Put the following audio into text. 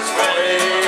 is ready.